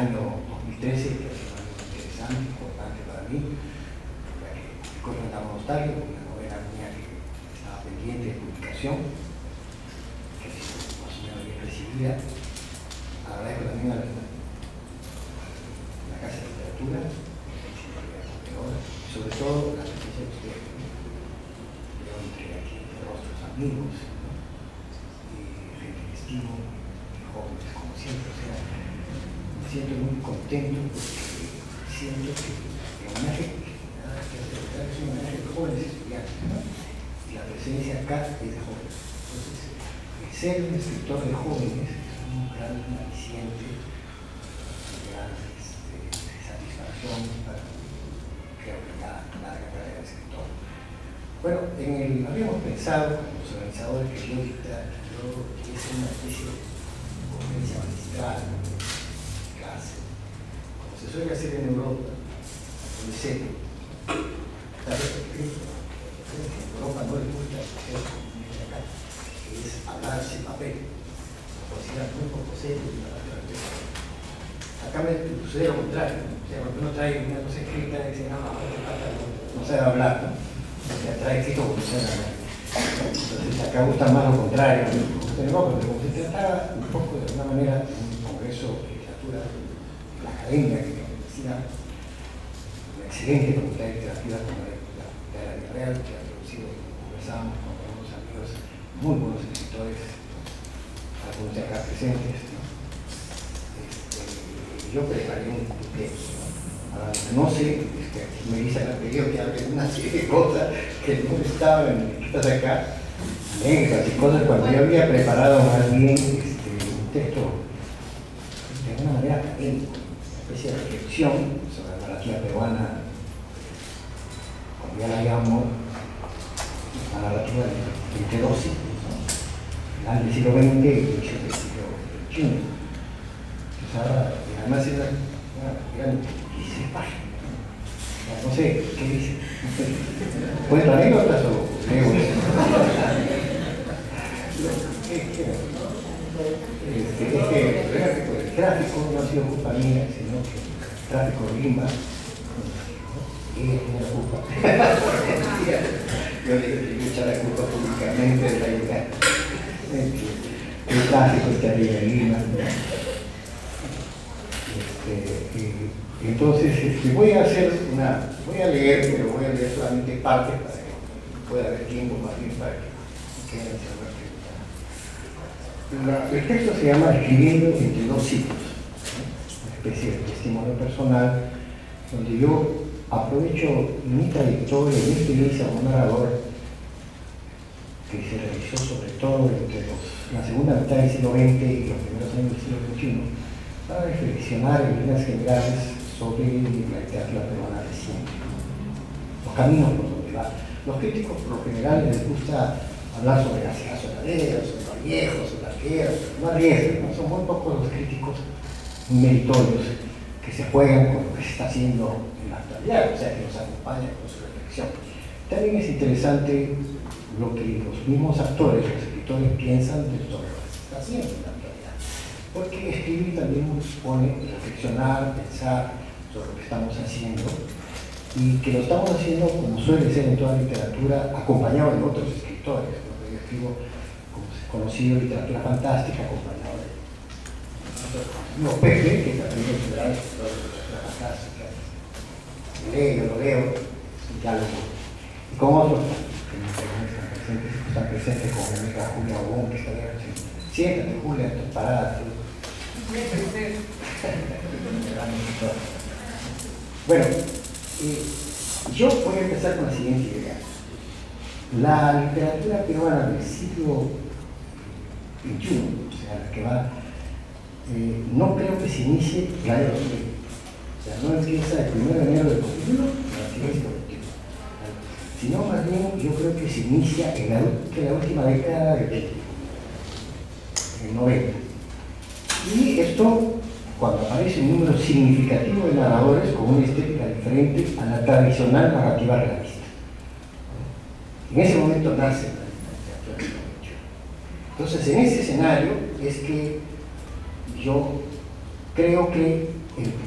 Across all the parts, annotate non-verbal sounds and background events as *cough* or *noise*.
año 2013, que sido un año interesante, importante para mí, publicó Fantasma Nostalgia, una novela mía que estaba pendiente de publicación, que ha sido más o menos bien recibida. Agradezco también a la, a la Casa de Literatura, sobre todo la presencia de ustedes. Yo entre aquí rostros amigos ¿no? y gente que estimo, y jóvenes como siempre. O sea, me siento muy contento porque siento que el homenaje que es un homenaje de jóvenes estudiantes ¿no? y la presencia acá es de jóvenes. Entonces, el ser un escritor de jóvenes es un gran aliciente, una gran este, satisfacción para creo que la larga carrera de escritor. Bueno, en el, habíamos pensado con los organizadores que yo dicta, yo hice una especie de conferencia magistral, clase, como se suele hacer en Europa, con el serio. ¿Sabes qué? En Europa no les gusta hacer acá, que es hablar sin papel, lo consideran muy poco serio y la Acá me sucede lo contrario, o sea, cuando uno trae una cosa escrita, dice, no, no, no, no sabe hablar, ¿no? O sea, trae escrito como se hablar. Entonces acá gusta más lo contrario, pero como se trata un poco de alguna manera un congreso de literatura, la academia, que me decía, una excelente facultad de literatura como la de la Real, que ha producido, conversábamos con algunos amigos, muy buenos escritores, algunos de acá presentes, ¿no? yo preparé un texto. No sé, es que aquí me dice la pedido que hable una serie de cosas que no estaban escritas acá, negras y cosas, cuando yo había preparado más bien este, un texto de alguna manera académico, una especie de reflexión sobre la narrativa peruana, como ya la llamo, la narrativa del interdosis, ¿no? final del siglo XX y del siglo XXI. Entonces ahora además era, eran 16 páginas. No sé, ¿qué dice? ¿Cuento anécdotas o eso? Este, es que el tráfico no ha sido culpa mía, sino que el tráfico Lima, y ella tiene la culpa. Yo le digo echar la culpa públicamente de la idea. El tráfico está ahí en Lima. Este, entonces, este, voy a hacer una, voy a leer, pero voy a leer solamente parte para que pueda haber tiempo más bien para que queden la, El texto se llama Escribiendo entre dos ciclos, una especie de testimonio personal, donde yo aprovecho mi trayectoria mi experiencia como narrador que se realizó sobre todo entre los, la segunda mitad del siglo XX y los primeros años del siglo XXI para reflexionar en líneas generales sobre la literatura peruana reciente, los caminos por donde va. Los críticos por lo general les gusta hablar sobre las azotaderas, sobre viejos, sobre guerras, no arriesgan, ¿no? son muy pocos los críticos meritorios que se juegan con lo que se está haciendo en la actualidad, o sea, que nos acompañan con su reflexión. También es interesante lo que los mismos actores, los escritores piensan de todo lo que se está haciendo porque escribir también nos supone reflexionar, pensar sobre lo que estamos haciendo y que lo estamos haciendo, como suele ser en toda literatura, acompañado de otros escritores. Yo escribo, conocido, literatura fantástica, acompañado de no, Pepe, que también es un gran escritor de literatura fantástica. Leo, lo leo, y diálogo. Y con otros que no están presentes, están presentes con mi amiga Julia Obón, que está aquí. Siéntate, Julia, parada. *laughs* Bueno, eh, yo voy a empezar con la siguiente idea. La literatura peruana del siglo XXI, o sea, la que va, eh, no creo que se inicie el año 2000. O sea, no empieza el 1 de enero del 2001, sino más bien yo creo que se inicia en la, en la última década del 20, en 90. Y esto, cuando aparece un número significativo de narradores con una estética diferente a la tradicional narrativa realista. En ese momento nace la literatura Entonces, en ese escenario es que yo creo que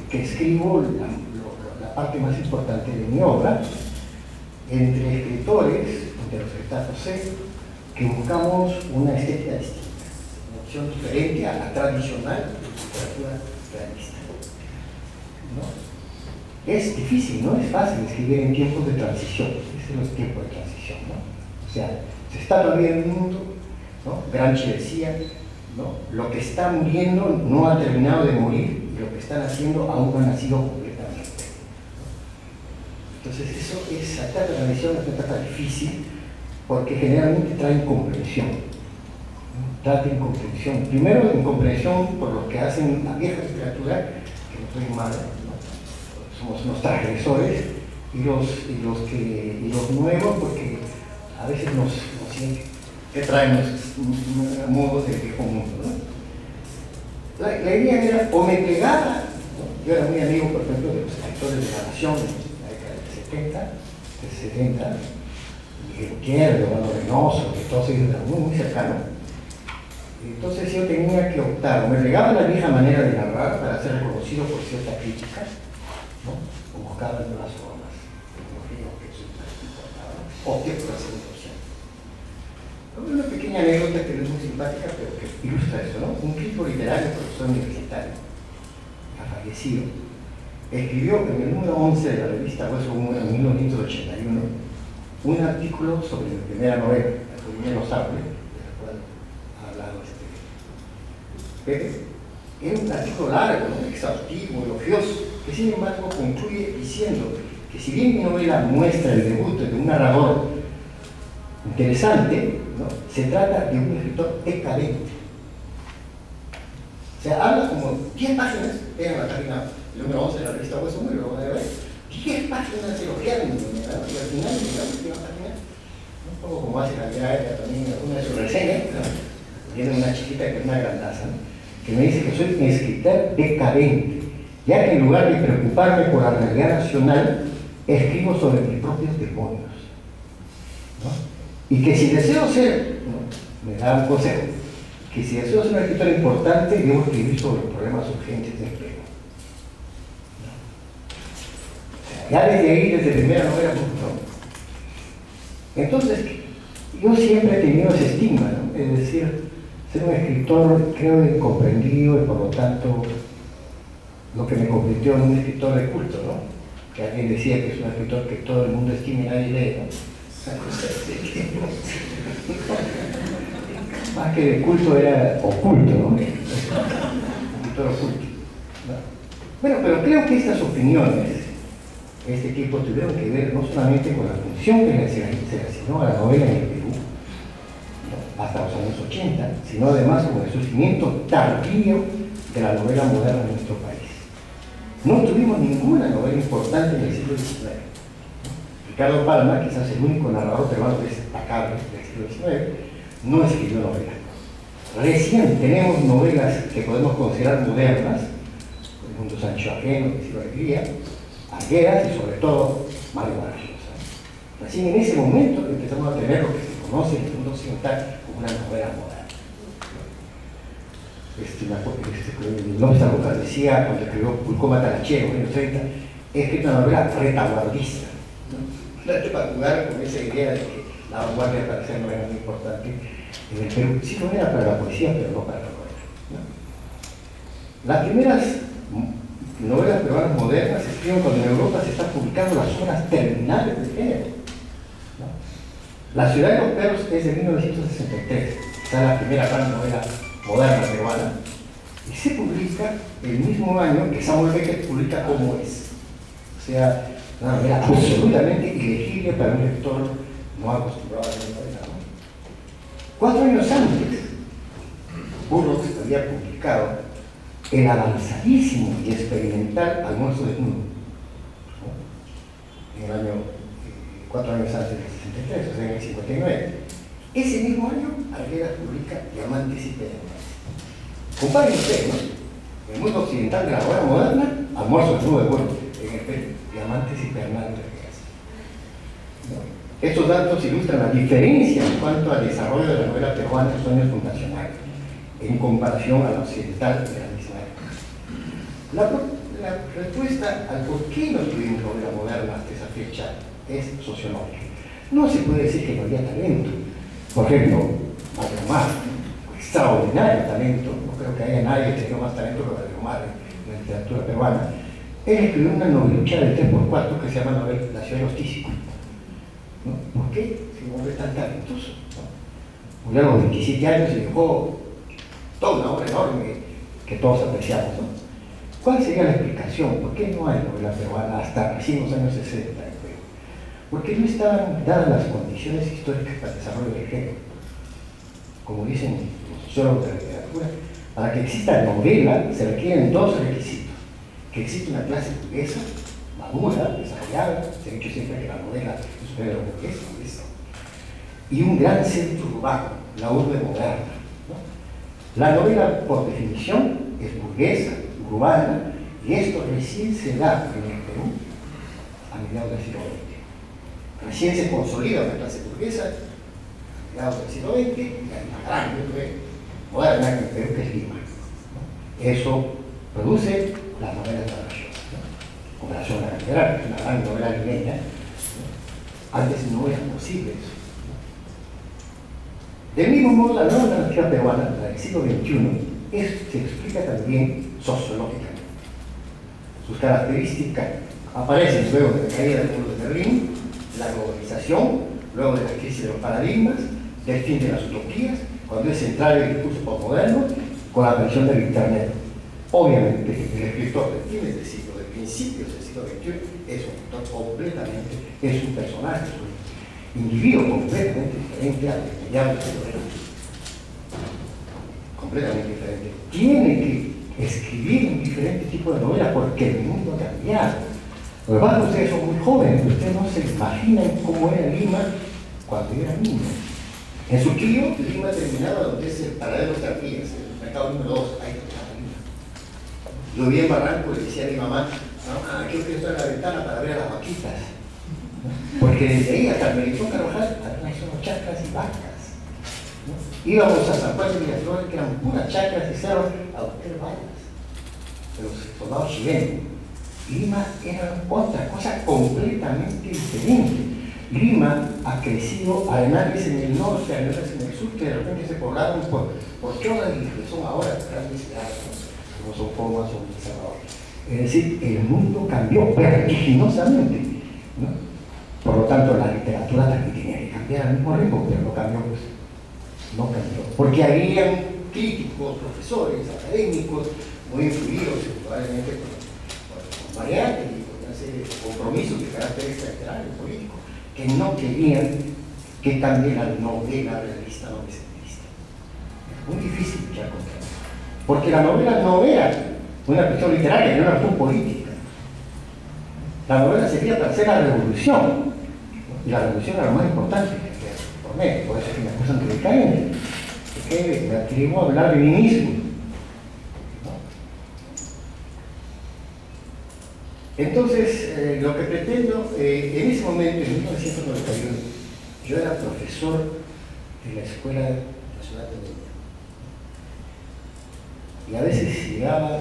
que escribo la, parte más importante de mi obra, entre escritores, de los retazos C, que buscamos una estética distinta, una opción diferente a la tradicional literatura Es difícil, no es fácil escribir en tiempos de transición, es el tiempo de transición. ¿no? O sea, se está todavía en el mundo, ¿no? Gramsci decía, ¿no? lo que está muriendo no ha terminado de morir y lo que están haciendo aún no ha nacido completamente. Entonces eso es la visión es una etapa difícil porque generalmente trae incomprensión. Trae incomprensión. Primero incomprensión por lo que hacen la vieja literatura, que no soy mala, somos unos transgresores, y los, y los, que, y los nuevos porque a veces nos, nos que traemos modos de viejo mundo. ¿no? La, idea era o me pegaba, yo era muy amigo, por ejemplo, de los actores de la Nación en la década del 70, del 70, Miguel Eduardo Reynoso, que todos ellos eran muy, muy cercanos. Entonces yo tenía que optar, me pegaba la vieja manera de narrar para ser reconocido por cierta crítica, ¿no? o buscaba nuevas formas, o que por opción. Una pequeña anécdota que no es muy simpática, pero que ilustra eso, ¿no? Un crítico literario, profesor universitario, ha fallecido, escribió en el número 11 de la revista Hueso Humano en 1981 un artículo sobre la primera novela, La Comunidad los Árboles, de la cual ha hablado este Es un artículo largo, exhaustivo, elogioso, que sin embargo concluye diciendo que si bien mi novela muestra el debut de un narrador interesante, se trata de un escritor decadente. O sea, habla como 10 páginas, en la página número 11 de la revista Hueso Muy, lo van a ver, 10 páginas elogiando, y al final de la última página, un poco como hace la vida también en alguna de sus reseñas, viene una chiquita que es una grandaza, que me dice que soy escritor decadente, ya que en lugar de preocuparme por la realidad nacional, escribo sobre mis propios demonios. Y que si deseo ser, me da un consejo, que si deseo ser un escritor importante, debo escribir sobre problemas urgentes de empleo. Ya desde ahí, desde primera novela, ¿no? Entonces, yo siempre he tenido ese estigma, es decir, ser un escritor creo incomprendido y por lo tanto lo que me convirtió en un escritor de culto, ¿no? Que alguien decía que es un escritor que todo el mundo estima y nadie lee, ¿no? *laughs* Más que de culto era oculto, ¿no? Escritor oculto. Bueno, pero creo que estas opiniones este tipo tuvieron que ver no solamente con la función que se le asignó a la novela en el hasta los años 80, sino además con el surgimiento tardío de la novela moderna en nuestro país. No tuvimos ninguna novela importante en el siglo XIX. Ricardo Palma, quizás el único narrador peruano destacable del siglo XIX, no escribió novelas. Recién tenemos novelas que podemos considerar modernas, El mundo Sancho Ajeno, de Silva Alegría, y sobre todo Mario Vargas. Recién en ese momento empezamos a tener lo que se conoce en el mundo occidental como una novela moderna. Este, este, López decía cuando escribió Pulcó Matarachero en los 30, he escrito una novela retaguardista. ¿no? Para jugar con esa idea de que la vanguardia parecer no era muy importante en el Perú. Sí, no era para la poesía, pero no para la novela. ¿no? Las primeras novelas peruanas modernas se escriben cuando en Europa se están publicando las obras terminales del género. La ciudad de los perros es de 1963, está la primera gran novela moderna peruana, y se publica el mismo año que Samuel Beckett publica Cómo es. O sea, una novela absolutamente ilegible para un lector no acostumbrado a la novela. Cuatro años antes, Burroughs había publicado el avanzadísimo y experimental Almuerzo de Mundo, en el año, eh, cuatro años antes del 63, o en el 59. Ese mismo año, Arguedas publica Diamantes y Pedernales. Comparen ustedes. En el mundo occidental de la obra moderna, Almuerzo de Mundo de Bueno, en el Perú, Diamantes y de Estos datos ilustran la diferencia en cuanto al desarrollo de la novela peruana en los años fundacionales, en comparación a la occidental de la misma época. La, la respuesta al por qué no tuvimos novela moderna hasta esa fecha es sociológica. No se puede decir que no había talento. Por ejemplo, Omar, extraordinario talento, no creo que haya nadie que tenga más talento que Omar en la literatura peruana. Él escribió una novelucha de 3x4 que se llama novela La ciudad de los tísicos. ¿Por qué? Si un hombre tan talentoso. ¿no? A los 27 años se dejó toda una obra enorme que todos apreciamos. ¿no? ¿Cuál sería la explicación? ¿Por qué no hay novela peruana hasta recién los años 60 en Perú? Porque no estaban dadas las condiciones históricas para el desarrollo del género. Como dicen los sociólogos de la literatura, para que exista novela se requieren dos requisitos. Que exista una clase burguesa, madura, desarrollada, se ha dicho siempre que la novela es un género burgués, y un gran centro urbano, la urbe moderna. La novela, por definición, es burguesa, urbana, y esto recién se da en el Perú a mediados del siglo XX. Recién se consolida la clase burguesa mediados del siglo XX, y hay una gran moderna Perú que es Lima. Eso produce las novelas de la región. Cooperación a la Catedral, que es una gran novela limeña. Antes no era posible eso. Del mismo modo, la nueva narrativa peruana del siglo XXI se explica también sociológicamente. Sus características aparecen luego de la caída del muro de Berlín, la globalización, luego de la crisis de los paradigmas, del fin de las utopías, cuando es central el discurso postmoderno, con la aparición del Internet. Obviamente, el escritor de fines del siglo, de principios del siglo XXI, es un escritor completamente, es un personaje, es un individuo completamente diferente al de mediados del completamente diferente. Tiene que escribir un diferente tipo de novela porque el mundo ha cambiado. Lo que ustedes son muy jóvenes, ustedes no se imaginan cómo era Lima cuando era niño. En su tío, Lima terminaba donde es el paradero de Arpías, el mercado número 2, ahí está Lima. Yo vi en Barranco y le decía a mi mamá, mamá, quiero que estar en la ventana para ver a las vaquitas. Porque desde ahí hasta el Melitón Carvajal había solo chacras y vacas. Íbamos a San Juan de Miraflores, que eran puras chacras y cerros, a buscar balas de los soldados chilenos. Lima era otra cosa completamente diferente. Lima ha crecido, además en el norte, además en el sur, que de repente se poblaron por, por cholas y que son ahora grandes ciudades, como son Pumas o Salvador. Es decir, el mundo cambió vertiginosamente. ¿no? Por lo tanto, la literatura también tenía que cambiar al mismo ritmo, pero no cambió. Pues no cambió. Porque habían críticos, profesores, académicos, muy influidos probablemente por, por variantes y por serie de compromisos de carácter extraterritorial político, que no querían que cambie la novela realista no Es muy difícil luchar contra eso. Porque la novela no era una cuestión literaria, era una cuestión política. La novela sería para la revolución. Y la revolución era lo más importante por eso es que me acusan decadente, porque me atrevo a hablar de mí mismo. Entonces, eh, lo que pretendo, eh, en ese momento, en 1991, yo era profesor de la Escuela Nacional de Medellín. Y a veces llegaba a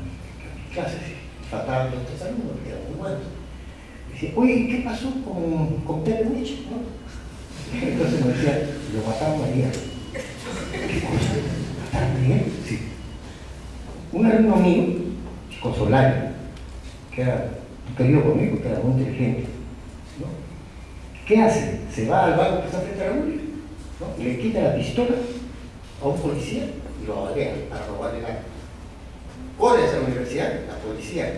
mi, clase y faltaban los tres alumnos, muy buenos. Y decía, oye, ¿qué pasó con, con Pedro Nietzsche? Entonces me decía, lo mataron María. ¿Qué cosa? ¿Mataron a? Sí. Un alumno mío, Consolario, que era querido conmigo, que era muy inteligente, ¿no? ¿qué hace? Se va al banco que está frente a la URI, ¿no? le quita la pistola a un policía y lo abalea para robarle la Corre hacia la universidad, la policía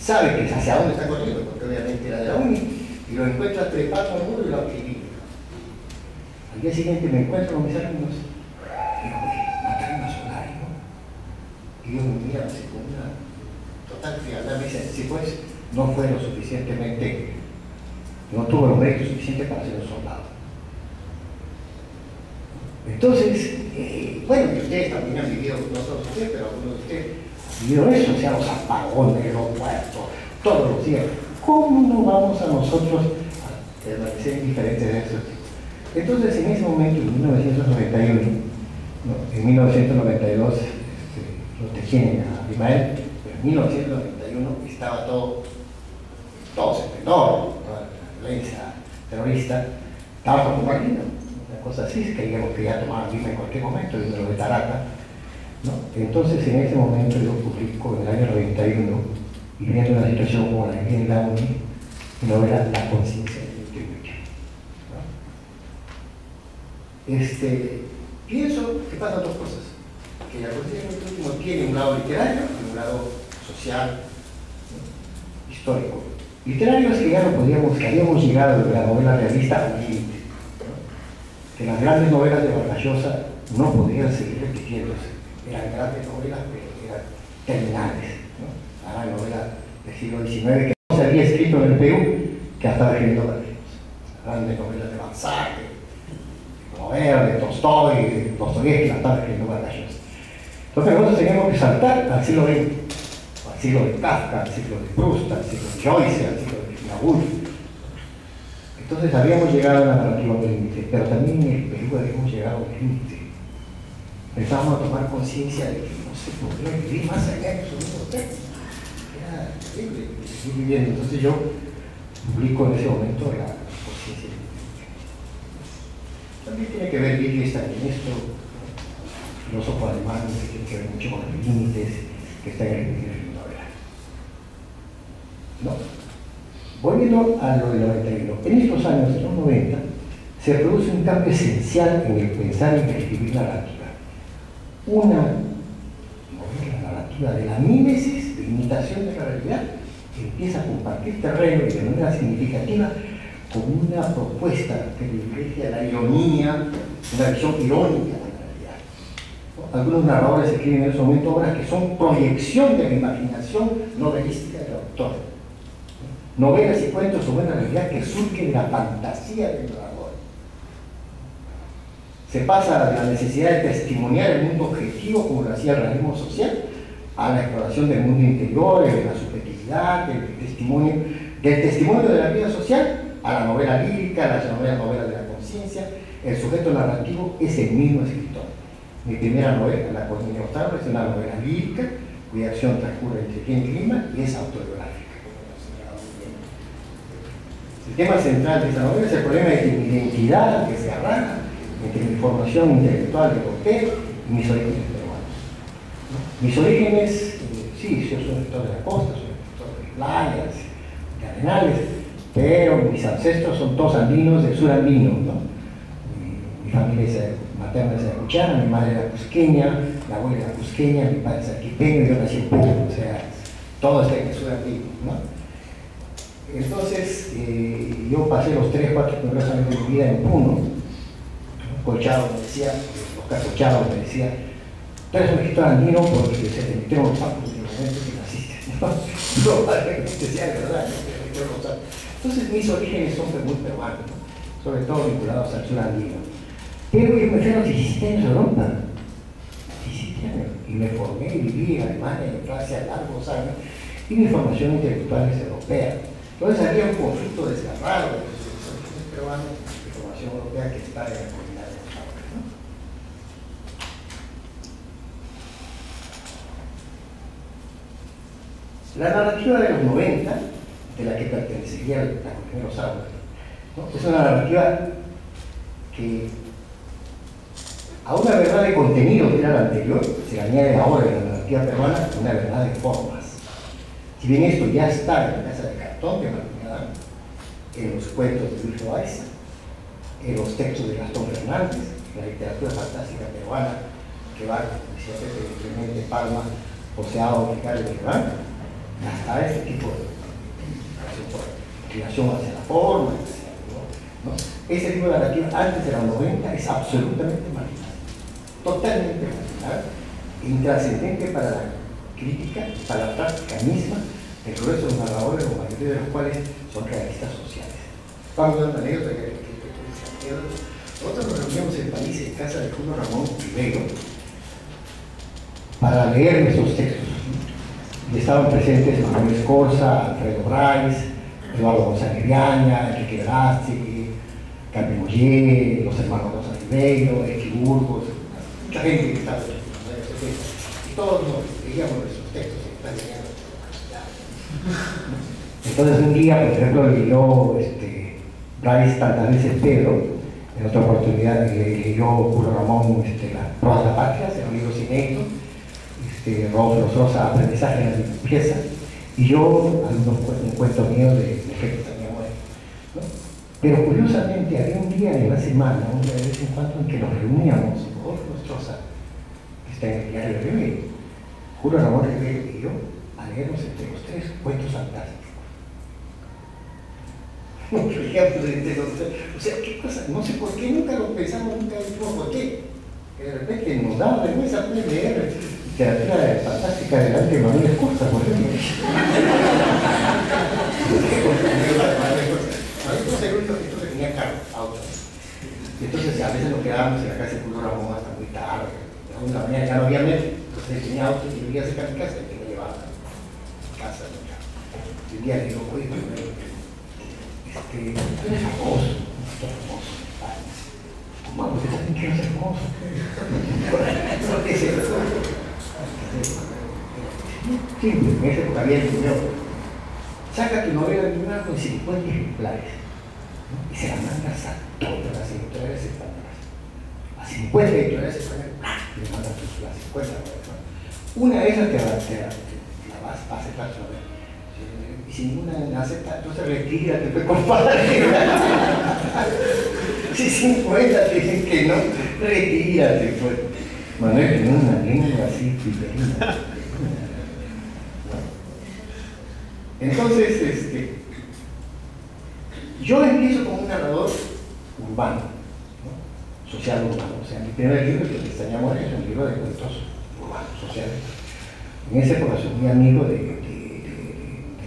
sabe que hacia dónde está corriendo, porque obviamente era de la UNI, y lo encuentra trepando al muro y lo acribilla. Al día siguiente me encuentro con mis alumnos y digo, mataron a Solari, ¿no? Y ellos me miran así con sí pues, no fue lo suficientemente, no tuvo los méritos suficientes para ser un soldado. Entonces, eh, bueno, y ustedes también han vivido, no solo ustedes, pero algunos de ustedes han vivido eso, o sea, los apagones, los muertos, todos los días. ¿Cómo no vamos a nosotros a permanecer indiferentes de eso? Entonces, en ese momento, en 1991, en 1992, este, lo a Abimael, en 1991 estaba todo, todo se toda la violencia terrorista, estaba como un una cosa así, creíamos que ya tomaban vida en cualquier momento, y lo de Tarata. ¿no? Entonces, en ese momento yo publico en el año 91, viviendo una situación como la que en la UNI, novela La conciencia Este, pienso que pasan dos cosas. Que la conciencia tiene un lado literario y un lado social, histórico. Literario es que ya no podíamos, que habíamos llegado de la novela realista a un límite. Que las grandes novelas de Vargas no podían seguir repitiéndose. Eran grandes novelas, pero eran terminales. ¿no? la novela del siglo XIX que no se había escrito en el Perú, que hasta escribiendo Grandes novelas de Balzac, de Tolstoy, de Dostoyevsky, la estaba escribiendo Vargas Entonces nosotros teníamos que saltar al siglo XX, siglo de Kafka, siglo de Proust, siglo de Joyce, siglo de Virginia Entonces habíamos llegado a la narrativa del límite, pero también en el Perú habíamos llegado al límite. Empezamos a tomar conciencia de que no se podía vivir más allá de esos mismos textos. Era terrible viviendo. Entonces yo publico en ese momento la conciencia también tiene que ver Wittgenstein en esto, filósofo alemán que tiene que ver mucho con los límites que está en el. ¿No? Volviendo a lo del 91, en estos años de los 90 se produce un cambio esencial en el pensar y en escribir narrativa. Una narrativa de la mímesis, de imitación de la realidad, que empieza a compartir terreno y de manera significativa como una propuesta que privilegia la ironía, una visión irónica de la realidad. Algunos narradores escriben en ese momento obras que son proyección de la imaginación novelística del autor. Novelas y cuentos sobre una realidad que surge de la fantasía del narrador. Se pasa de la necesidad de testimoniar el mundo objetivo, como lo hacía el realismo social, a la exploración del mundo interior, de la subjetividad, del testimonio, del testimonio de la vida social a la novela lírica, a la novela, de la conciencia, el sujeto narrativo es el mismo escritor. Mi primera novela, La Colina Otávez, es una novela lírica, cuya acción transcurre entre clima y es autobiográfica. El tema central de esta novela es el problema de mi identidad que se arranca entre mi formación intelectual de europeo y mis orígenes peruanos. Mis orígenes, eh, sí, yo soy un escritor de la costa, soy un escritor de playas, de arenales, pero mis ancestros son todos andinos del sur andino, ¿no? Mi, familia es materna es ayacuchana, mi madre era cusqueña, mi abuela era cusqueña, mi padre es arquipeño, yo nací en Puno, o sea, todo está en el sur andino, ¿no? Entonces, eh, yo pasé los 3, 4 primeros años de mi vida en Puno. Colchado me decía, Oscar Colchado me decía, tú eres un escritor andino porque se te metieron los sapos en el momento que naciste. No, no, *laughs* probablemente sea verdad, entonces mis orígenes son muy peruanos, sobre todo vinculados al sur andino. Pero yo me fui a los 17 años a Europa, 17 años, y me formé y viví en Alemania, en Francia, largos años, y mi formación intelectual es europea. Entonces había un conflicto desgarrado de los peruanos y formación europea que está en la comunidad de los. La narrativa de los 90 de la que pertenecería la Comunidad de los ¿no? Es una narrativa que a una verdad de contenido que era la anterior, se añade ahora en la narrativa peruana una verdad de formas. Si bien esto ya está en la casa de cartón de en los cuentos de Luis Loaiza, en los textos de Gastón Fernández, la literatura fantástica peruana que va, Pepe Clemente Palma, José Ado, Ricardo y hasta este tipo de inclinación hacia la forma. Ese tipo de narrativa antes de los 90 es absolutamente marginal, totalmente marginal, intrascendente para la crítica, para la práctica misma del grueso de los narradores, la mayoría de los cuales son realistas sociales. Vamos a una anécdota que, nosotros nos reuníamos en París en casa de Julio Ramón Ribeiro para leer nuestros textos. Estaban presentes Manuel Escorza, Alfredo Bryce, Eduardo González Enrique Verástegui, Carmen Moller, los hermanos González Ribeiro, Burgos, mucha gente que estaba en y todos nos leíamos nuestros textos en italiano Entonces un día, por ejemplo, leyó este, Bryce tantas veces Pedro, en otra oportunidad leyó Julio Ramón este, La Rosa de la Patria, se lo libro inéditos, este, Rodolfo Rosa, Aprendizaje en la Limpieza, y yo, algunos un cuento mío de, de efecto ¿no? Pero curiosamente, había un día en la semana, un día de vez en cuando, en que nos reuníamos, Rodolfo Rosa, que está en el diario de Julio Ramón Rivera y yo, a leernos entre los tres cuentos fantásticos. *laughs* o sea, qué cosa, no sé por qué, nunca lo pensamos, nunca dijimos por qué. Que de repente nos daba vergüenza leer literatura fantástica delante de Manuel Escorza, por ejemplo. Que tenía carro, auto. Entonces a veces nos quedábamos en la casa de Ramón hasta muy tarde. A una mañana ya no había metro, entonces tenía auto y iba cerca de mi casa y me llevaba a casa. Un digo, oye, este, tú eres famoso, tú eres. ¿Cómo? Porque también famoso. ¿Por qué es eso? Sí, en esa época. Saca tu novela de una con 50 ejemplares ¿no? y se la mandas a todas las editoriales españolas. A 50 editoriales españolas, le mandas las 50 novelas. Una de esas te, va, te, la vas a aceptar tu novela. Si ninguna acepta, entonces retírate, pues compadre. *laughs* si 50 te dicen que no, retírate, pues. Manuel tiene una lengua así, piperina. Entonces, este, yo empiezo como un narrador urbano, ¿no? social urbano. O sea, mi primer libro, que extrañamos, es un libro de cuentos urbanos, sociales. En época soy muy amigo de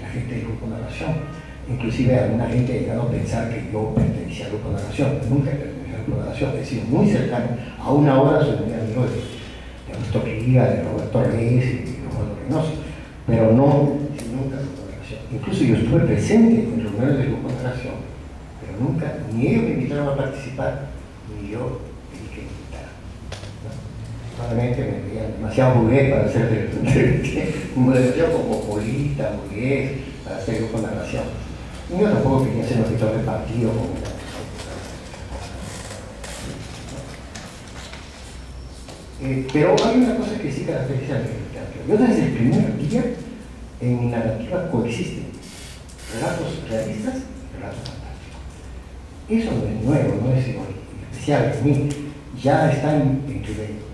la gente del grupo Narración. Inclusive alguna gente ha llegado a pensar que yo pertenecía al grupo Narración. Nunca pertenecí al grupo Narración. He sido muy cercano. Aún ahora soy muy amigo de, de Augusto Quiga, de Roberto Reyes y de Juan Reynoso. Pero no, nunca Incluso yo estuve presente en reuniones del grupo de narración, pero nunca, ni ellos me invitaron a participar, ni yo pedí que me invitaran. Me veían demasiado burgués para un demasiado cosmopolita, burgués, para hacer grupo de *laughs* narración. Y yo tampoco quería ser un escritor de partido como. Eh, pero hay una cosa que sí caracteriza a mi literatura. Yo desde el primer día en mi narrativa coexisten relatos realistas y relatos fantásticos. Eso no es nuevo, no es especial en mí, ya está en, en Rivero.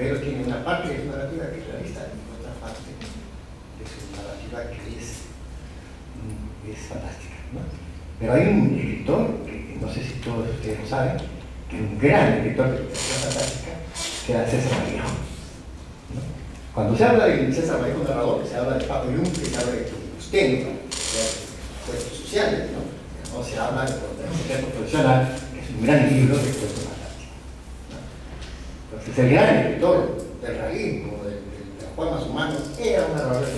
O sea, Rivero tiene una parte de su narrativa que es realista y otra parte de su narrativa que es, es fantástica. Pero hay un escritor, que no sé si todos ustedes lo saben, que es un gran escritor de literatura fantástica, que era César Vallejo. Cuando se habla de César Vallejo narrador, se habla de Papo Jung, se habla de Usted, ¿no? de cuentos sociales, ¿no? ¿no? Se habla de Profesional, que es un gran libro de. ¿no? El gran escritor del realismo, de, de, los poemas humanos, era un narrador de.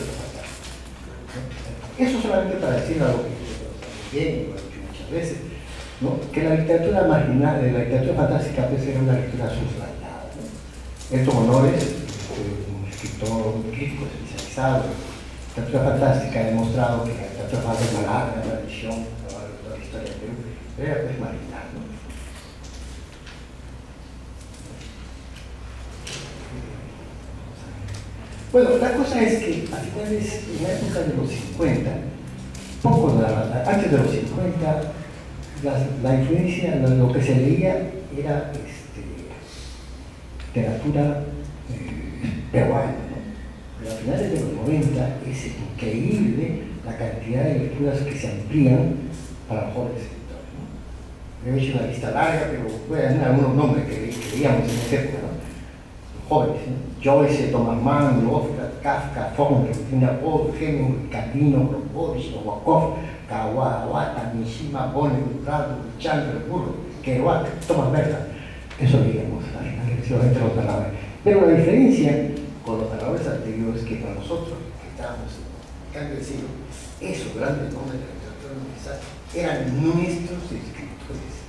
Eso solamente para decir algo que bien, lo he dicho muchas veces, que la literatura marginal, la literatura fantástica puede ser una lectura soslayada. ¿no? Estos honores escritor, un crítico especializado. La literatura fantástica ha demostrado que la literatura fantástica es una larga tradición a la historia del Perú, pero es marginal. Bueno, la cosa es que a finales, en la época de los 50, poco la, antes de los 50, la, la influencia, lo, que se leía era este, literatura peruano. ¿no? Pero a finales de los 90 es increíble la cantidad de lecturas que se amplían para jóvenes escritores. He hecho una lista larga, pero voy a algunos nombres que, que veíamos en esa época. ¿no? Jóvenes, ¿no? Joyce, Thomas Mann, Lovecraft, Kafka, Fong, Cristina Wood, Hemingway, Calvino, Boris, Nabokov, Kawabata, Mishima, Bonnet, Prado, Chandler, Burro, Kerouac, Thomas Merton. Eso final de los 20 los narradores. Pero la diferencia con los narradores anteriores que para nosotros, que estábamos en de siglo, esos grandes nombres de la literatura universal eran nuestros escritores.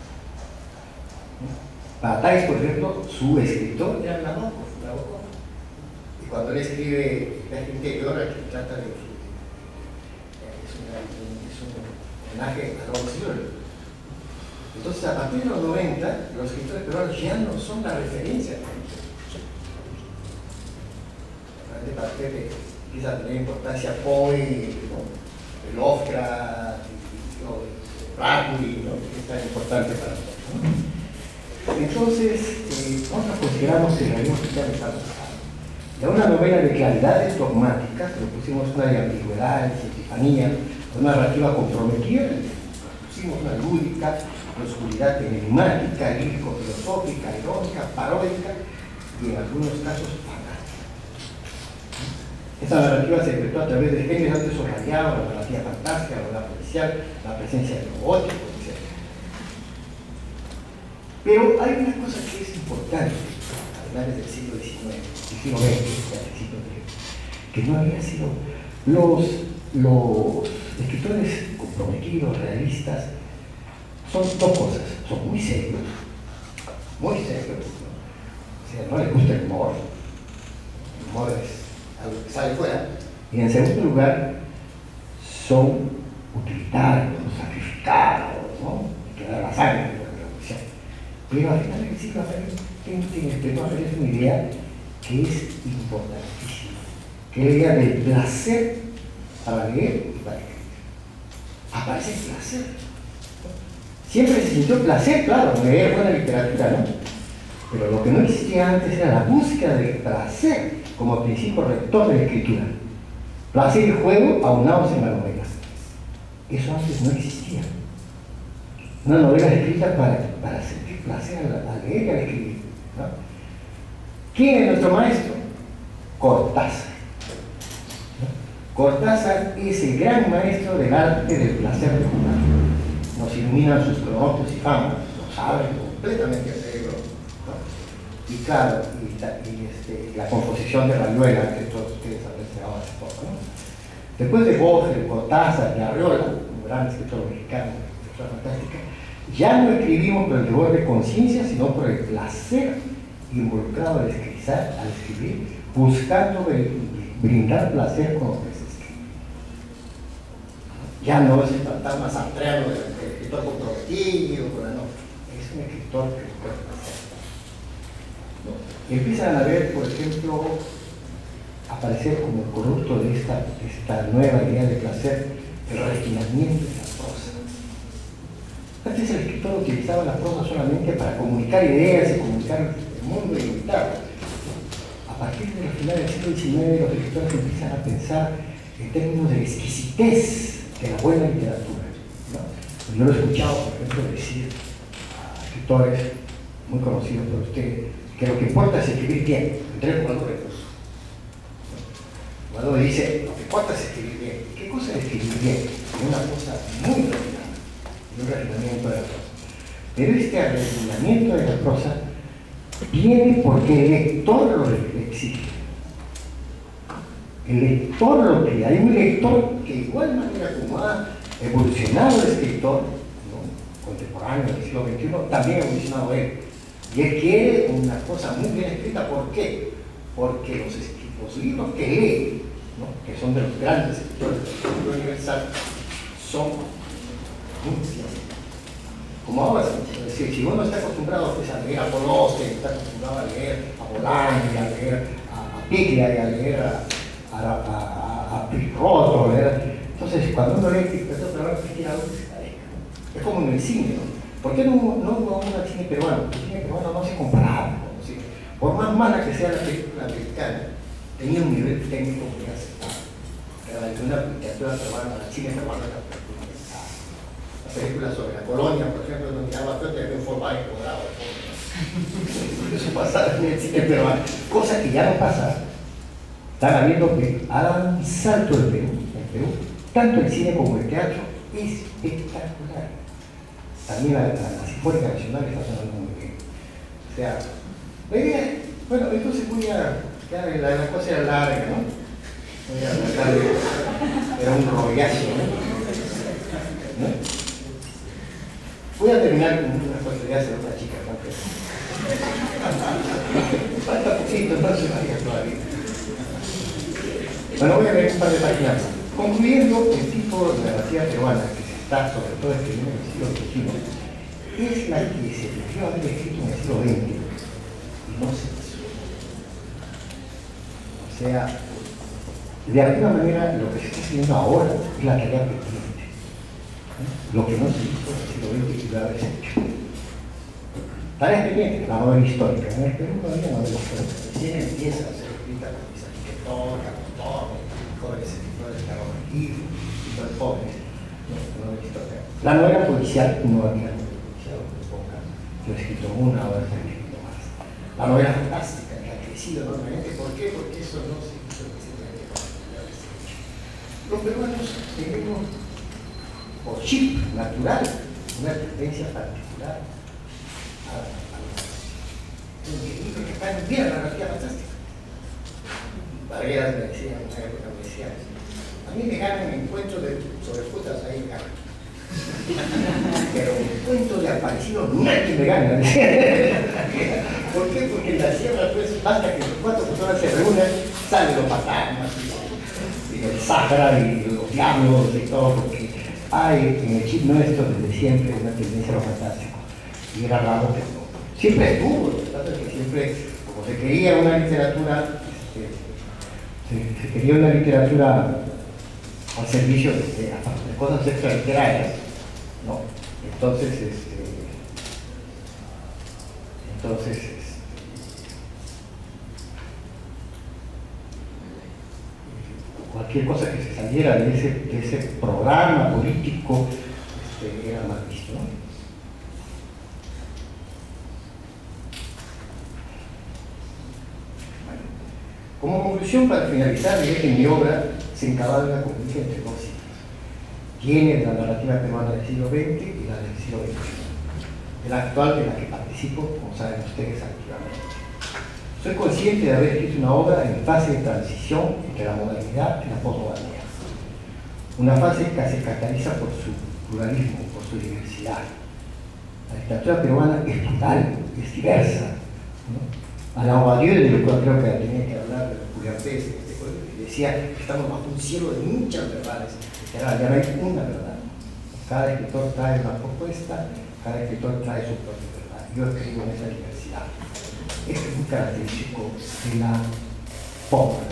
Para Thais, por ejemplo, su escritor era Nabokov, Nabokov. Y cuando él escribe La gente llora, que trata de, es un homenaje a Robert Sewell. Entonces, a partir de los 90, los escritores peruanos ya no son la referencia. De parte de empieza a tener importancia Poe, el Lovecraft, Bradbury, ¿no? que es tan importante para nosotros. Entonces, eh, nosotros consideramos que la ya está de una novela de claridades dogmáticas, le pusimos una de ambigüedades, epifanía, una narrativa comprometida, le pusimos una lúdica, una oscuridad enigmática, lírico-filosófica, irónica, paródica y en algunos casos fantástica. Esta narrativa se efectuó a través de géneros antes la narrativa fantástica, la policial, la presencia de robóticos, etc. Pero hay una cosa que es importante a finales del siglo XIX siglo XX, que no había sido los, los escritores comprometidos, realistas, son dos cosas, son muy serios, muy serios, o sea, no les gusta el humor, el humor es algo que sale fuera, y en segundo lugar, son utilitarios, sacrificados, ¿no? que dar la sangre, pero final del siglo XX empezó a hacer una idea que es importantísimo, que es el del placer para leer y para escribir. Aparece el placer. Siempre se sintió placer, claro, leer buena literatura, ¿no? Pero lo que no existía antes era la búsqueda del placer como principio rector de la escritura. Placer y juego aunados en la novela. Eso antes no existía. Una novela escrita para, para sentir placer al, leer y al escribir. ¿Quién es nuestro maestro? Cortázar. Cortázar es el gran maestro del arte del placer jugar. Nos iluminan sus cronopios y famas, nos abren completamente el cerebro. Y claro, y, este, la composición de Rayuela, que todos ustedes mencionado hace poco. Después de Borges, Cortázar y Arriola, un gran escritor mexicano, fantástica, ya no escribimos por el rigor de conciencia, sino por el placer involucrado al escribir, buscando brindar placer con lo que se escribe. Ya no es el fantasma santreano del escritor comprometido, no, es un escritor que puede. ¿no? Empiezan a ver, por ejemplo, aparecer como producto de esta, de esta nueva idea de placer el refinamiento de la prosa. Antes el escritor utilizaba la prosa solamente para comunicar ideas y comunicar mundo ilimitado. A partir de los finales del siglo XIX, los escritores empiezan a pensar en términos de exquisitez de la buena literatura. Yo lo he escuchado, por ejemplo, decir a escritores muy conocidos por usted que lo que importa es escribir bien, entre cuando recursos. Cuando dice, lo que importa es escribir bien. ¿Qué cosa es escribir bien? Es una cosa muy refinada, un refinamiento de la prosa. Pero este refinamiento de la prosa viene porque el lector lo exige. El lector lo pide. Hay un lector que igual manera como ha evolucionado el escritor contemporáneo del siglo XXI, también ha evolucionado él. Y él quiere una cosa muy bien escrita. ¿Por qué? Porque los, libros que lee, que son de los grandes escritores del universal, son muy como ahora, si uno está acostumbrado a leer a Poloste, está acostumbrado a leer a Polanyi, a leer a, Piglia y a leer a, a, a, a entonces cuando uno lee Picroto peruano. Es como en el cine, ¿no? ¿Por qué no, no vamos al cine peruano? El cine peruano no se comparaba el Por más mala que sea la película americana, tenía un nivel técnico muy aceptable. La literatura peruana, la cine peruana películas sobre la colonia, por ejemplo, donde miraba frente había un Fort cuadrado. *laughs* Eso pasaba en el cine peruano, cosa que ya no pasa. Están viendo que ha dado un salto el Perú, el Perú, tanto el cine como el teatro, espectacular. También la, la, Sinfónica Nacional está sonando muy bien. O sea, la idea, bueno, entonces voy a, ya la, la cosa era larga, ¿no? Voy a tratar era un rollazo. ¿no? A terminar con una cosa de hacer otra chica, ¿no? Falta poquito, no se vaya todavía. Bueno, voy a ver un par de páginas. Concluyendo, el tipo de narrativa peruana que se está, sobre todo escribiendo en el siglo XXI, es la que se debió haber escrito en el siglo XX y no se hizo. O sea, de alguna manera lo que se está escribiendo ahora es la tarea pendiente. Lo que no se hizo en el siglo XX y debe haberse hecho. Tarea pendiente, la novela histórica. En el Perú no había novela histórica. Recién empieza a ser escrita con esa etiquetora, con todo, con ese tipo de y todo el pobre. No, novela histórica. La novela policial no había novela policial en época. Yo he escrito una, ahora ha escrito más. La novela fantástica que ha crecido enormemente. ¿Por qué? Porque eso no se hizo recientemente con la Los peruanos tenemos por chip natural una tendencia particular a, a, que está en bien la narrativa fantástica. Varias me decían, en una época me decían, a mí me ganan encuentros de, sobre putas ahí ganan. Pero en cuentos de aparecidos nadie me gana. ¿Por qué? Porque en la sierra pues basta que cuatro personas se reúnan, salen los fantasmas, y el Sahara y los diablos y todo, porque hay en el chip nuestro desde siempre una tendencia a lo fantástico. Y era raro que no. Siempre estuvo, es que siempre, como se quería una literatura, este, se, se, quería una literatura al servicio de, de, de cosas extraliterarias, ¿no? Entonces, este, entonces, este, cualquier cosa que se saliera de ese, de programa político este, era mal visto. como conclusión, para finalizar, diré que mi obra se encabalga con entre dos. Tiene de la narrativa peruana del siglo XX y la del siglo XXI. El actual de la que participo, como saben ustedes, activamente. Soy consciente de haber escrito una obra en fase de transición entre la modernidad y la posmodernidad. Una fase que se caracteriza por su pluralismo, por su diversidad. La literatura peruana es plural, es diversa. ¿no? A la Obadieu, de lo cual creo que tenía que hablar de Julián Pérez, este, decía que estamos bajo un cielo de muchas verdades. Ya no hay una verdad. Cada escritor trae una propuesta, cada escritor trae su propia verdad. Yo escribo en esa diversidad es muy característico de la pobre.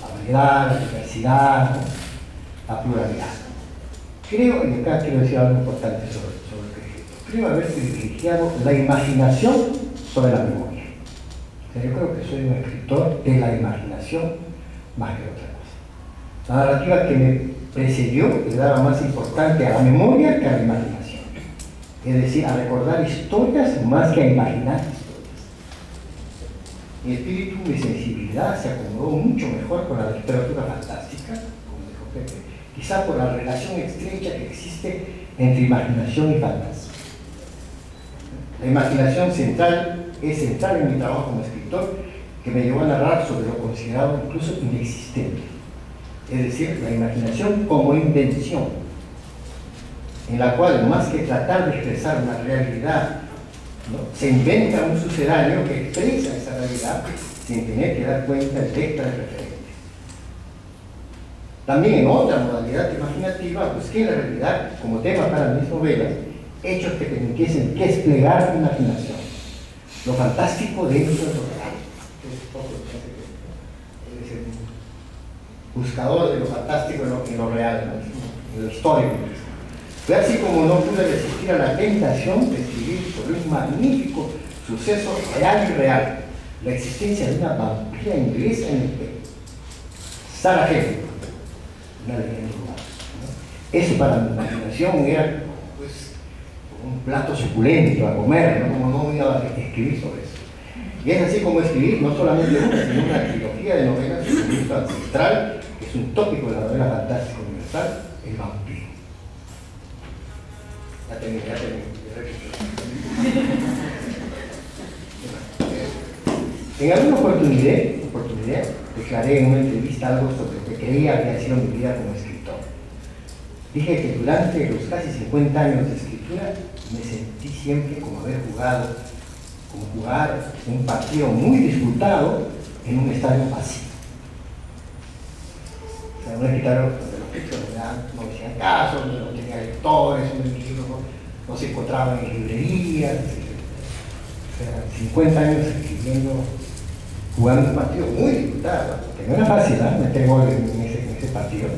La variedad, la diversidad, la pluralidad. Creo, y acá quiero decir algo importante sobre, sobre el escrito, creo haber privilegiado la imaginación sobre la memoria. Yo creo que soy un escritor de la imaginación más que otra cosa. La narrativa que me precedió le daba más importante a la memoria que a la imaginación. Es decir, a recordar historias más que a imaginar mi espíritu, mi sensibilidad se acomodó mucho mejor con la literatura fantástica, como dijo Pepe, quizá por la relación estrecha que existe entre imaginación y fantasía. La imaginación central es central en mi trabajo como escritor, que me llevó a narrar sobre lo considerado incluso inexistente, es decir, la imaginación como invención, en la cual más que tratar de expresar una realidad ¿no? Se inventa un sucedáneo que expresa esa realidad sin tener que dar cuenta del texto de referente. También en otra modalidad imaginativa busqué la realidad como tema para mis novelas, hechos que permitiesen desplegar la imaginación, lo fantástico dentro de lo real. Es el buscador de lo fantástico en lo, real, en lo histórico. Fue así como no pude resistir a la tentación de escribir sobre un magnífico suceso real y real, la existencia de una vampira inglesa en el Perú. Sarah una leyenda urbana. ¿no? Eso para mi imaginación era pues, un plato suculento a comer, ¿no? como no iba a escribir sobre eso. Y es así como escribir no solamente una, sino una trilogía de novelas un mito ancestral, que es un tópico de la novela fantástica universal, el vampiro. Ya terminé, ya terminé. En alguna oportunidad, oportunidad declaré en una entrevista algo sobre lo que creía había sido mi vida como escritor. Dije que durante los casi 50 años de escritura me sentí siempre como haber jugado, como jugar un partido muy disputado en un estadio vacío. sea, un escritorio no hacían caso, no tenía lectores, no, no se encontraban en librerías. O sea, 50 años escribiendo, jugando un partido muy disputado, que no era fácil meter gol en ese, partido,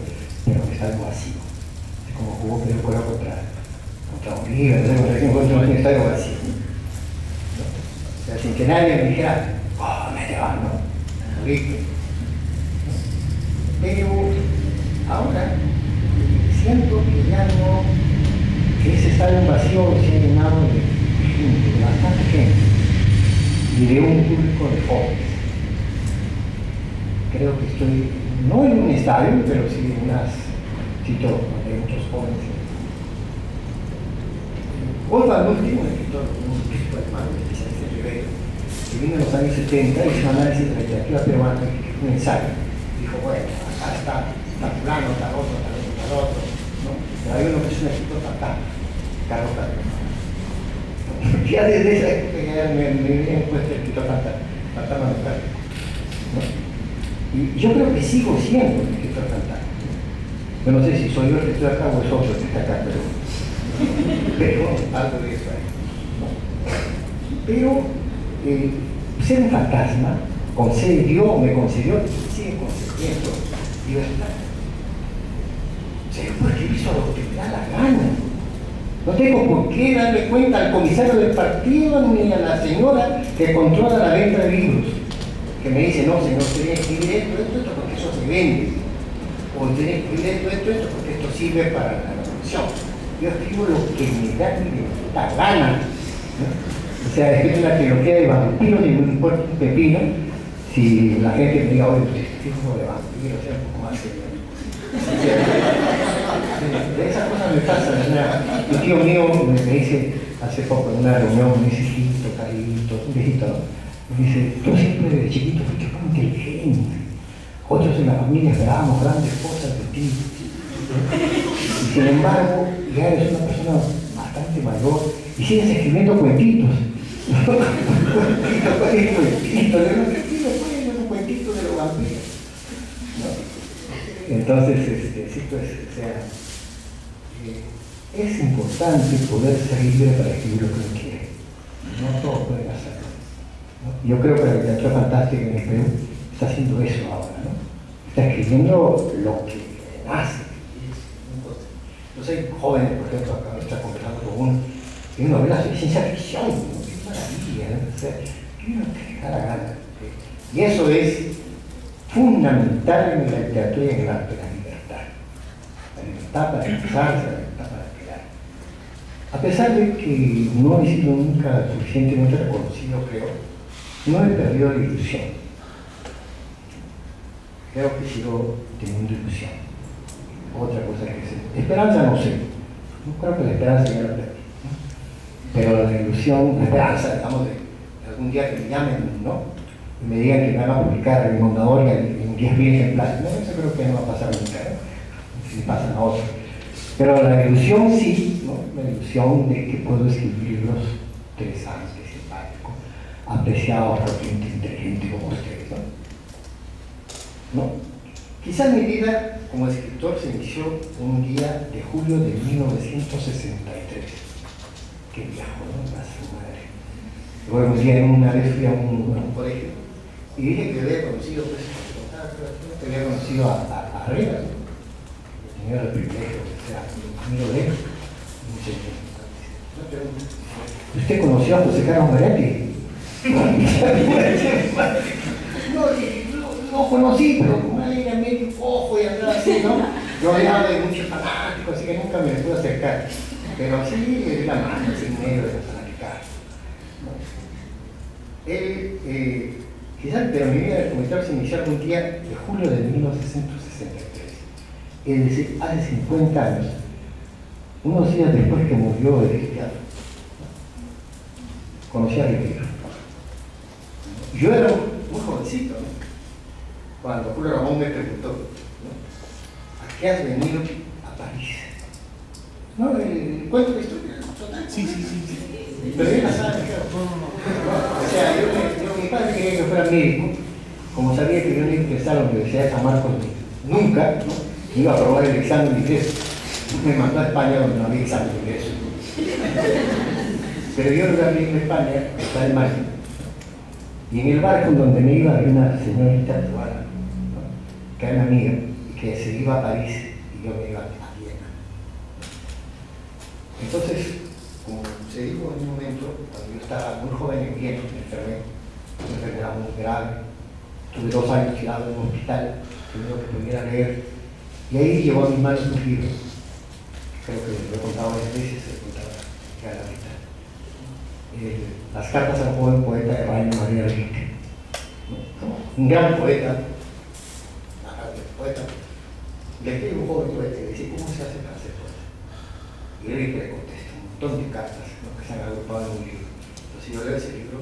pero es algo. Es como jugó Pedro Coro contra, contra Bolívar, contra un estadio vacío. O sea, sin que nadie me dijera, oh, me va, ¿no? Ahora siento que ya no, que ese estadio vacío se ha llenado de bastante gente, y de un público de jóvenes. Creo que estoy, no en un estadio, pero sí en unas sitios donde hay muchos jóvenes. Wolfgang Lútimo, un escritor, un físico alemán, especialista en Rivera, que vino en los años 70 hizo un análisis de la literatura peruana, un ensayo. Dijo, bueno, acá está, está fulano, está otro, está otro, está otro. ¿no? Pero hay uno que es un escritor fantasma, Carlos *laughs* Carlos. Ya desde esa época ya me, habían puesto el escritor fantasma, de Carlos. Y yo creo que sigo siendo un escritor fantasma. Yo no sé si soy yo el que estoy acá o es otro el que está acá, pero, *laughs* pero algo de eso hay. Pero eh, ser un fantasma concedió, me concedió sigue concediendo libertad. Se puedo escribir sobre lo que me da la gana. No tengo por qué darle cuenta al comisario del partido ni a la señora que controla la venta de libros. Que me dice, no, señor, tiene que escribir esto, esto, esto, porque eso se vende. O tiene que escribir esto, esto, esto, porque esto sirve para la revolución. Yo escribo lo que me da la gana. O sea, *laughs* escribo una trilogía de vampiros y no importa pepino si la gente me diga, oye, usted es uno de vampiros, sea un poco más serio. De esas cosas me pasan. Un tío mío me, dice hace poco en una reunión, me dice, hijito, carito, un viejito. Me dice, tú siempre de chiquito fuiste muy inteligente. Otros en la familia esperábamos grandes cosas de ti. Y sin embargo, ya eres una persona bastante mayor y sigues escribiendo cuentitos. *laughs* cuentitos, cuentitos, yo no escribo pues, un cuentito de los vampiros. Entonces, este, sí, pues, o sea, eh, es importante poder ser libre para escribir lo que uno quiere. No todos pueden hacerlo. ¿no? Yo creo que la literatura fantástica en el Perú está haciendo eso ahora, ¿no? Está escribiendo lo que nace. Yo soy joven, por ejemplo, acá está conversando con uno, y uno habla de ciencia ficción, ¿no? qué maravilla, ¿no? o que uno te la. Y eso es fundamental en la literatura y en el arte, la libertad. La libertad para expresarse, la libertad para crear. A pesar de que no he sido nunca suficientemente reconocido, creo, no he perdido la ilusión. Creo que sigo teniendo ilusión. Otra cosa que sé. Esperanza no sé. No creo que la esperanza ya la perdí. ¿no? Pero la ilusión, la esperanza, digamos, de algún día que me llamen, ¿no? Me digan que van a publicar el Mondador en 10.000 ejemplares. No, eso creo que no va a pasar nunca, ¿no? Si pasan a otros. Pero la ilusión sí, ¿no? La ilusión de que puedo escribir libros interesantes, simpáticos, apreciados por gente inteligente como ustedes, ¿no? Quizás mi vida como escritor se inició un día de julio de 1963. Qué viejo, ¿no? A su madre. Luego un día, una vez fui a un colegio y dije que había conocido, pues, que había conocido a, a, a Rivas, ¿no? Tenía el privilegio, o sea, amigo de él. ¿Usted conoció a José Carlos Moretti? *laughs* no, no conocí, pero como él era medio ojo y andaba así, ¿no? Yo hablaba de muchos fanáticos, así que nunca me pude acercar. Pero sí di la mano, en medio de la fanática. ¿no? Él, eh, quizás, pero mi vida de comentario se inició un día de julio de 1963. Es decir, hace 50 años, unos días después que murió Edith Piaf, conocí a Ribeiro. Yo era muy jovencito, ¿no? cuando Julio Ramón me preguntó, ¿no? ¿a qué has venido a París? ¿No? El cuento de historia. Sí, sí, sí. sí. Pero la sabe, claro. O sea, yo, yo, mi padre quería que fuera médico, como sabía que yo no iba a empezar a la Universidad de San Marcos nunca, ¿no? iba a probar el examen de ingreso. Me mandó a España donde no había examen de ingreso. Pero yo lo en España, está en Madrid. Y en el barco donde me iba había una señorita cubana, ¿no? que era una amiga, que se iba a París y yo me iba a Viena. Entonces, se dijo en un momento, cuando yo estaba muy joven en Viena, me enfermé, una enfermedad muy grave, tuve dos años tirado en un hospital, primero que pudiera leer, y ahí llegó a mis manos un libro, creo que lo he contado varias veces, se contaba que era la mitad. Eh, las cartas al joven poeta de Rayo María Rilke. Un gran poeta, poeta, le escribe un joven poeta y le dice, ¿cómo se hace para ser poeta? Y Rilke le contesta un montón de cartas ¿no? que se han agrupado en un libro. Entonces yo leo ese libro,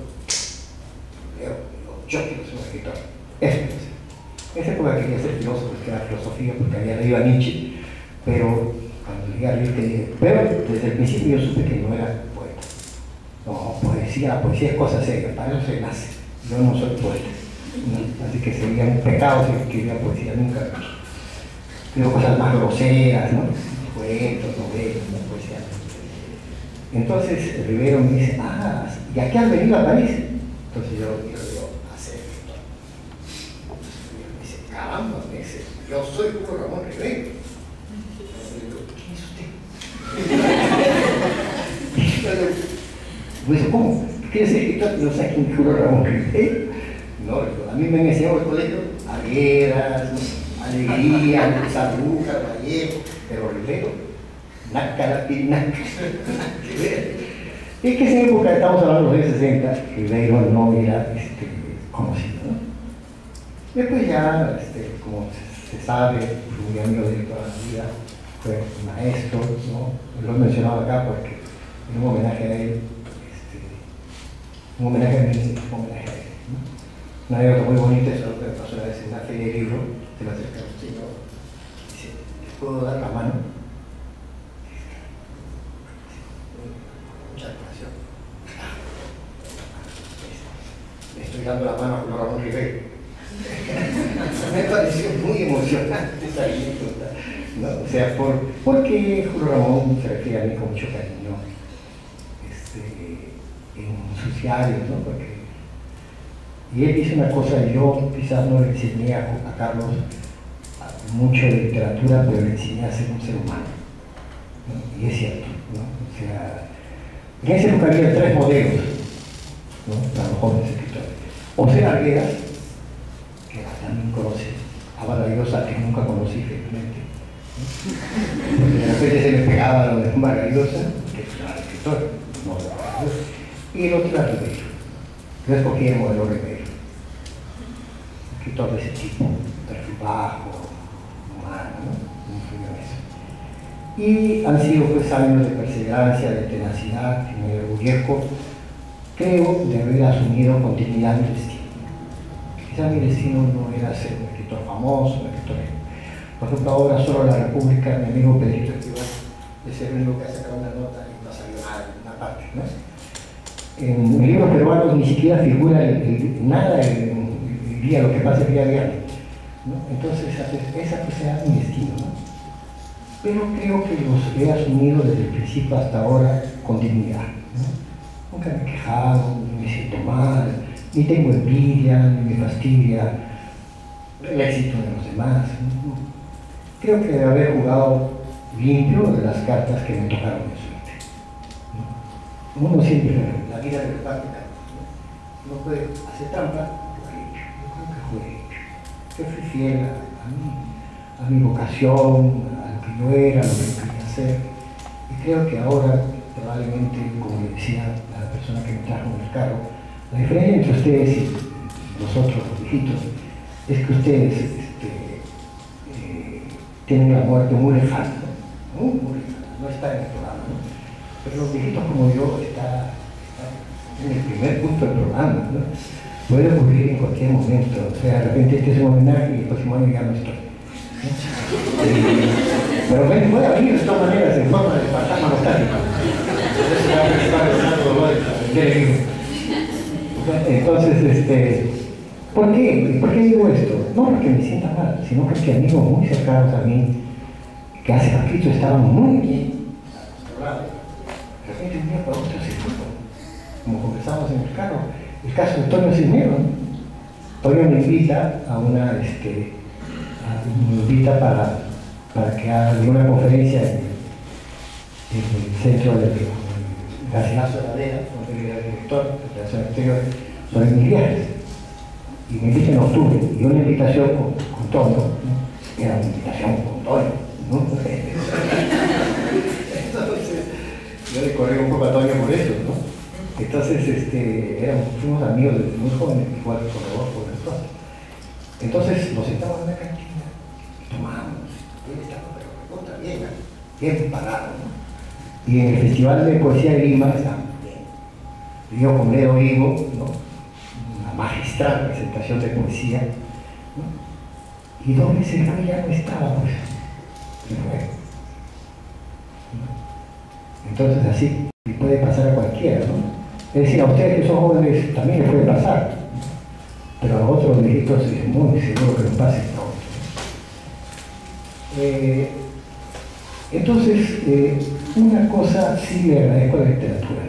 digo, yo quiero ser un escritor. Eso quiero ser. Esa época quería ser filósofo, estudiar filosofía, porque había leído a Nietzsche, pero cuando leí a dije, pero desde el principio yo supe que no era poeta. No, poesía, poesía es cosa seria, para eso se nace. Yo no soy poeta. Así que sería un pecado si escribiera poesía nunca. Escribo cosas más groseras, ¿no? Cuentos, novelas, ¿no? poesía. Entonces Rivero me dice, ah, ¿y a qué has venido a París? Entonces yo, yo digo, a ser escritor. Entonces me dice, caramba, me dice, yo soy Hugo Ramón Rivero. *laughs* Yo digo, ¿quién es usted? Digo, pues, ¿cómo? ¿Qué es escritor? No sé quién juró Ramón Rivero. No, a mí me enseñó el colegio Agueras, Alegría, Sanlúcar, Vallejo, pero Rivero, Nácara, Pinaca. Es que esa época, estamos hablando de 60, Rivero no era este, conocido. ¿no? Después ya, este, como se, se sabe, fue muy amigo de toda la vida, fue maestro, ¿no? lo he mencionado acá porque en un homenaje a él un homenaje a mí, un homenaje a él. ¿no? Una anécdota muy bonita, eso lo que pasó una vez en una feria de libro, se me acerca un señor, dice, ¿les puedo dar la mano? Mucha estoy dando la mano a Julio Ramón Rivero. *laughs* me pareció muy emocionante esa anécdota. O sea, por, porque Julio Ramón se refiere a mí con mucho cariño. Este, en sus diarios, ¿no? Porque, y él dice una cosa, yo quizás no le enseñé a, a Carlos mucho de literatura, pero le enseñé a ser un ser humano. ¿no? Y es cierto, ¿no? O sea, en esa época había tres modelos. Para los jóvenes escritores. Sea, Arguedas, que también conoce, a Vargallosa, que nunca conocí, felizmente. ¿no? De repente se me pegaba lo de Vargallosa, que era escritor, no de y el otro era Ribeiro. Yo escogí el modelo Ribeiro. Escritor de ese tipo, perfil bajo, humano, ¿no? Influyó en eso. Y han sido pues años de perseverancia, de tenacidad, que me enorgullezco, creo, de haber asumido continuidad mi destino. Quizá mi destino no era ser un escritor famoso, un escritor... Por ejemplo, ahora solo la República, mi amigo Pedrito Esquivel, es el único que ha sacado una nota y no ha salido nada en una parte, ¿no? en el libro peruano ni siquiera figura nada el, el, día, lo que pasa el día a día. Entonces, esa pues era mi destino. ¿no? Pero creo que los he asumido desde el principio hasta ahora con dignidad. ¿no? Nunca me he quejado, ni me siento mal, ni tengo envidia, ni me fastidia el éxito de los demás. ¿no? Creo que haber jugado limpio de las cartas que me tocaron de suerte. Uno siempre la vida de práctica no puede hacer trampa, yo creo que jugué Yo fui fiel a, mí, a mi vocación, yo era, lo que quería hacer. Y creo que ahora, probablemente, como le decía la persona que me trajo en el carro, la diferencia entre ustedes y nosotros, los viejitos, es que ustedes este, eh, tienen la muerte muy lejana, ¿no? muy, lejana, no está en el programa. ¿no? Pero los viejitos como yo está, en el primer punto del programa, ¿no? Puede ocurrir en cualquier momento, o sea, de repente este es un homenaje y el próximo año ya no estoy. ¿no? *laughs* pero bueno, puede venir de todas maneras en forma de fantasma nostálgico. Entonces, este, ¿Por qué? ¿Por qué digo esto? No porque me sienta mal, sino porque amigos muy cercanos a mí, que hace poquito estaban muy bien. De repente un día para otro se fueron, como conversamos en el carro. El caso de Antonio Cisneros. Toño me invita a una, este, a- me invita para, para que haga una conferencia en, el centro de la Vega, donde era el director de Relaciones Exteriores, sobre mis viajes. Y me invita en octubre, y una invitación con, con Toño, ¿no? era una invitación con Toño, ¿no? Entonces, yo le corrí un poco a Toño por eso, ¿no? Entonces, este, éramos, fuimos amigos desde muy jóvenes, igual con Rodolfo nosotros. Entonces nos sentamos en una cantina, estaba bien, parado, ¿no? Y en el Festival de Poesía de Lima bien. Yo con Leo Vivo, ¿no? Una magistral presentación de poesía, ¿no? Y dos meses después ya no estaba, pues. Se fue. Entonces así puede pasar a cualquiera, ¿no? Es decir, a ustedes que son jóvenes también les puede pasar, pero a otros viejitos es muy seguro que les pase. Eh, entonces, eh, una cosa sí le agradezco a la literatura.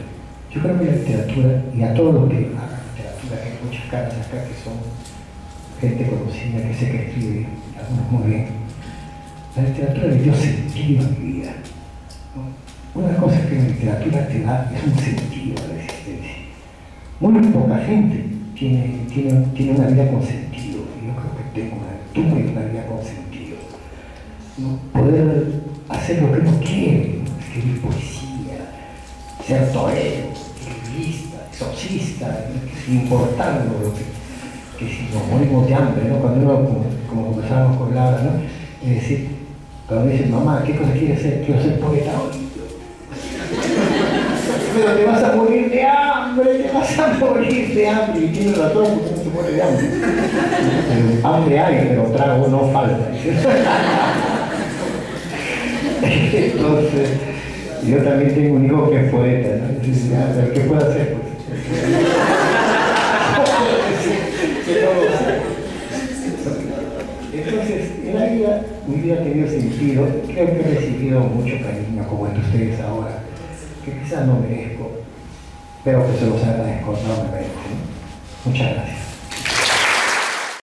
Yo creo que la literatura, y a todos los que hagan literatura, hay muchas caras acá que son gente conocida, que sé que escribe, algunos muy bien, la literatura le dio sentido a mi vida. ¿no? Una cosa que la literatura te da es un sentido a la existencia. Muy poca gente tiene, tiene, tiene una vida con sentido. Yo creo que tengo una, tuve una vida con sentido. ¿no? Poder hacer lo que uno quiere, escribir poesía, ser torero, equilibrista, exorcista, sin importarlo lo que, si nos morimos de hambre, ¿no? cuando uno, como, como conversábamos con Laura, ¿no? es decir, cuando me dicen, mamá, ¿qué cosa quieres ser? Quiero ser poeta hoy. *laughs* Pero te vas a morir de hambre, te vas a morir de hambre. Y tienes razón, porque no se muere de hambre. *laughs* Hambre hay, pero trago no falta. *laughs* Entonces, yo también tengo un hijo que es poeta, ¿no? Entonces, a ver, ¿qué puedo hacer? Entonces, en la vida, mi vida ha tenido sentido. Creo que he recibido mucho cariño, como el de ustedes ahora, que quizás no merezco, pero que se los agradezco. ¿no? Muchas gracias.